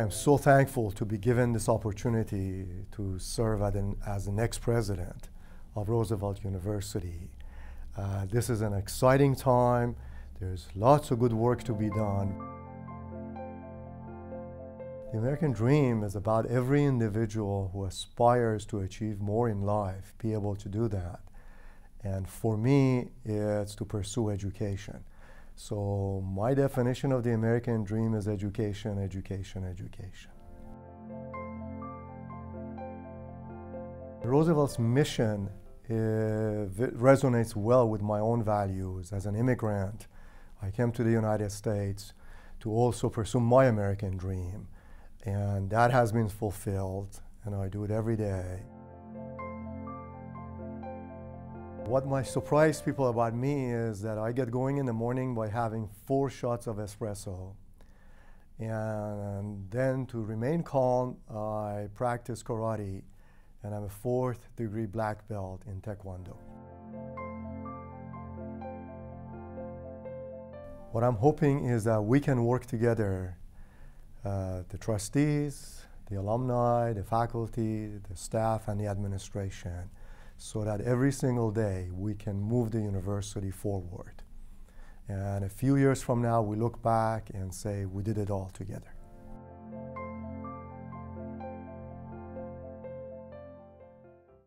am so thankful to be given this opportunity to serve an, as the next president of Roosevelt University. Uh, this is an exciting time. There's lots of good work to be done. The American dream is about every individual who aspires to achieve more in life be able to do that. And for me, it's to pursue education. So my definition of the American dream is education, education, education. Roosevelt's mission eh, resonates well with my own values. As an immigrant, I came to the United States to also pursue my American dream. And that has been fulfilled, and I do it every day. What might surprise people about me is that I get going in the morning by having four shots of espresso. And then to remain calm, I practice karate, and I'm a fourth degree black belt in Taekwondo. What I'm hoping is that we can work together, uh, the trustees, the alumni, the faculty, the staff, and the administration, so that every single day we can move the university forward. And a few years from now, we look back and say we did it all together.